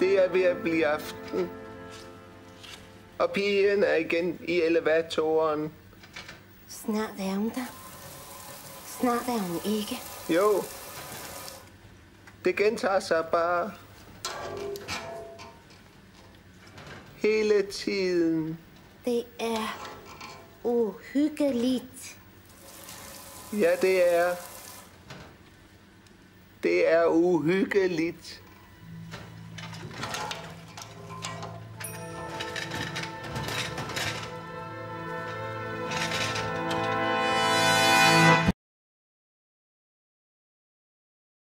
Det er ved at blive aften. Og pigen er igen i elevatoren. Snart er hun der. Snart er hun ikke. Jo. Det gentager sig bare. Hele tiden. Det er uhyggeligt. Ja, det er. Det er uhyggeligt.